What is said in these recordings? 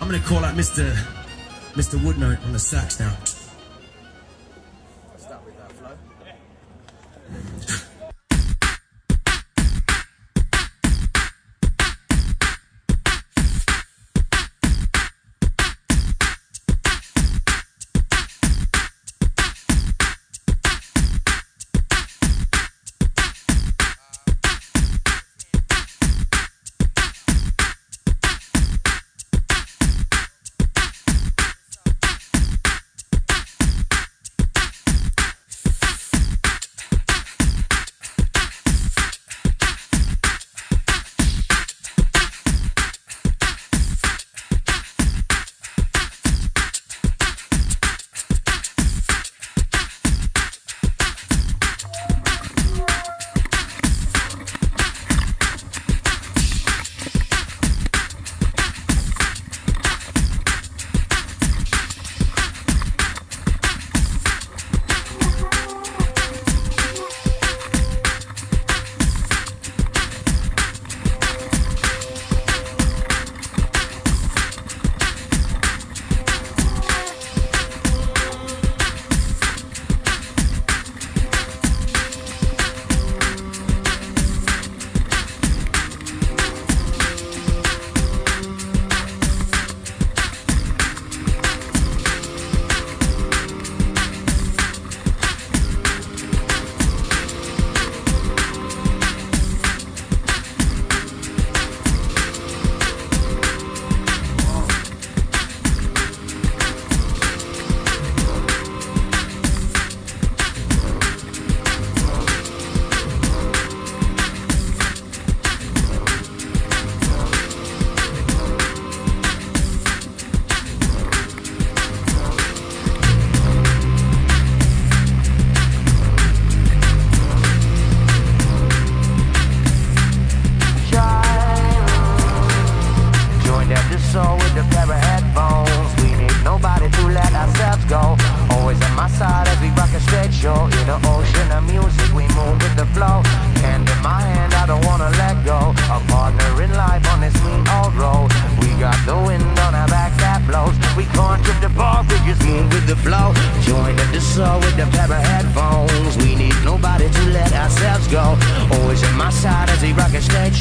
I'm gonna call out Mr. Mr. Woodnote on the sax now.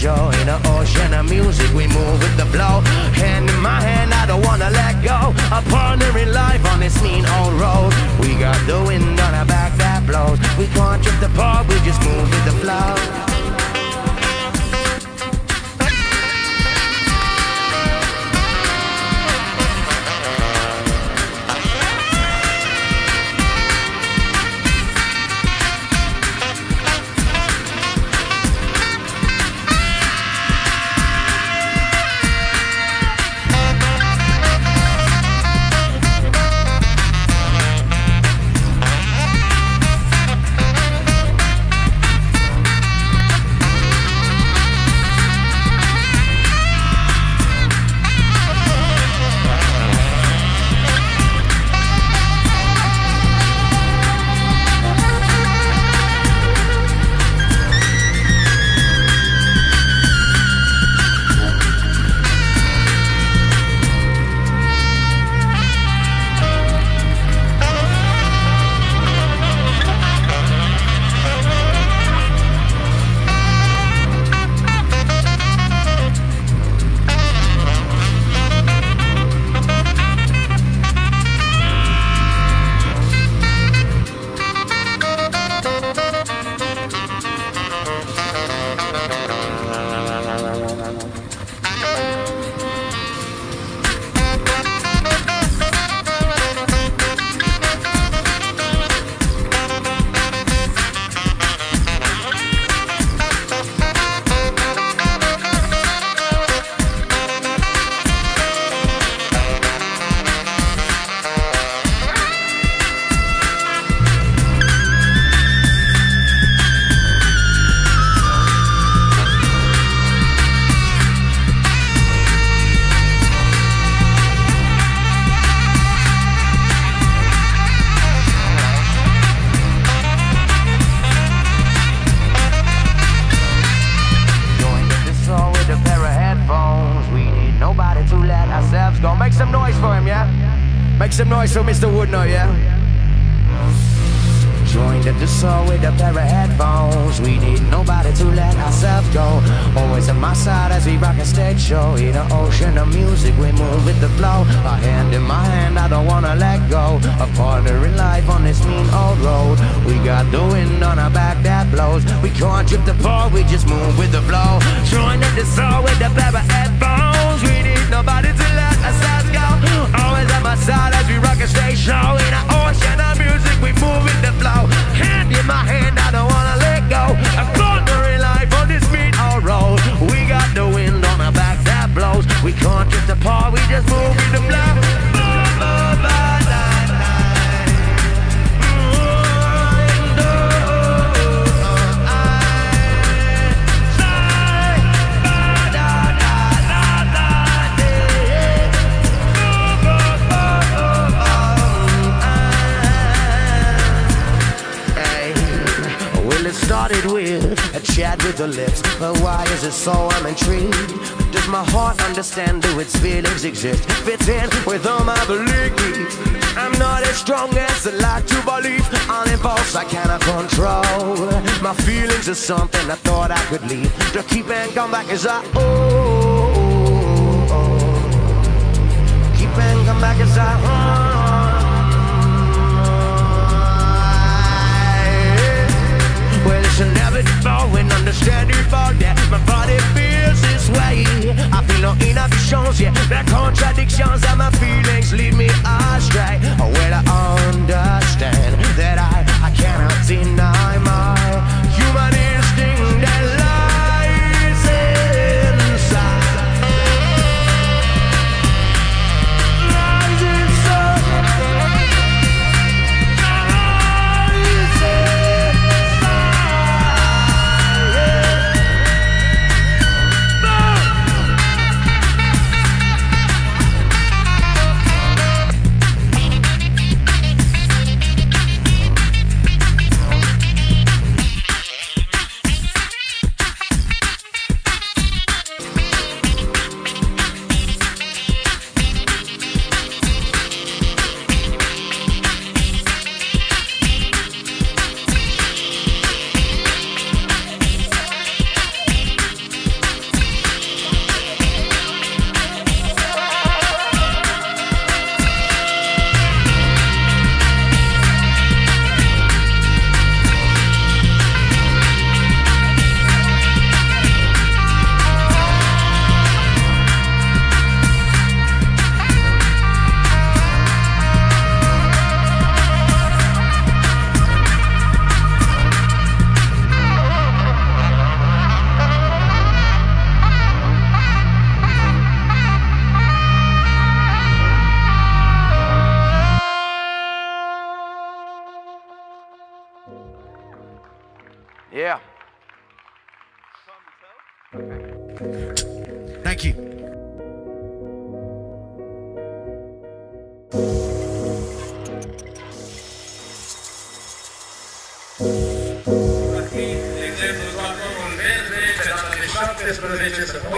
show. In the ocean of music, we move with the flow. Hand in my hand, I don't wanna let go. A partner in life on this mean old road. We got the wind on our back that blows. We can't drift apart, we just move with the flow. For Mr. Woodnote, yeah? Joined at the soul with a pair of headphones. We need nobody to let ourselves go. Always at my side as we rock a stage show. In an ocean of music, we move with the flow. A hand in my hand, I don't wanna let go. A partner in life on this mean old road. We got the wind on our back that blows. We can't drift apart, we just move with the flow. Joined at the the lips. But why is it so I'm intrigued? Does my heart understand do its feelings exist? Fits in with all my beliefs. I'm not as strong as I like to believe. On impulse, I cannot control. My feelings are something I thought I could leave. To keep and come back as I oh, oh, oh. keep and come back as I oh. Well, it's inevitable when understandable that my body feels this way. I feel no inhibitions, yeah. The contradictions of my feelings lead me astray. Oh, well, I understand that I, I cannot deny Thank you. Practic, de exemplu, balconul verde, pe data de 17, să nu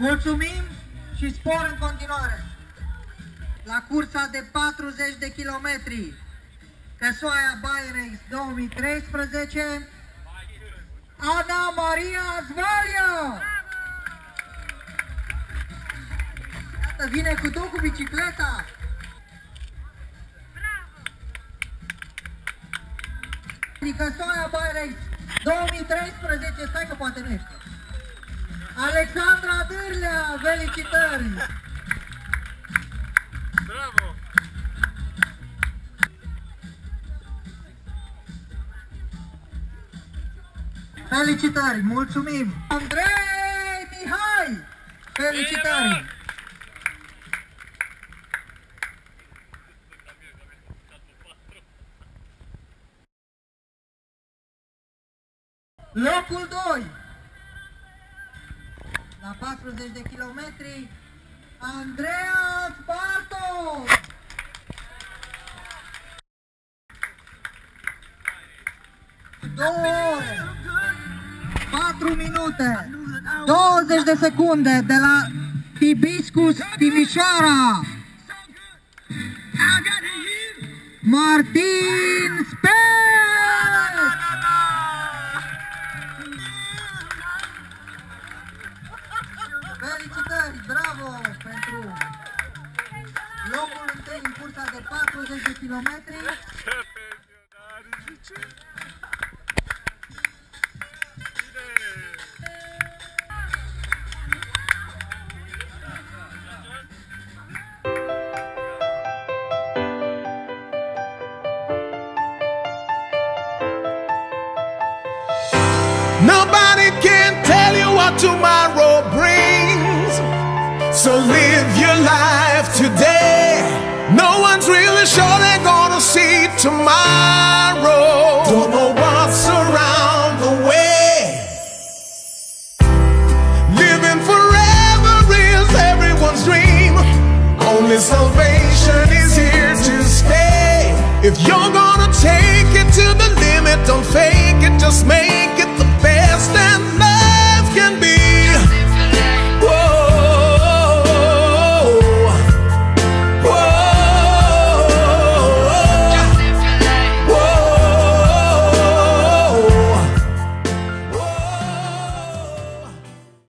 uitați. și spor în continuare. La cursa de 40 de kilometri, Căsoaia Bayrex 2013, Ana Maria Zvalia! Iată, vine cu două cu bicicleta! Căsoaia Bayrex 2013, stai că poate nu ești. Alexandra Dârlea, felicitări! Bravo! Felicitări, mulțumim! Andrei Mihai, felicitări! Locul 2 la 40 de kilometri Andreas Bartos Două ore 4 minute 20 de secunde de la Hibiscus Timișoara Martin Spes de 40 de kilometri. Nobody can tell you what tomorrow brings. So live your life today. Tomorrow. Don't know what's around the way. Living forever is everyone's dream. Only salvation is here to stay. If you're gonna take it to the limit, don't fake it, just make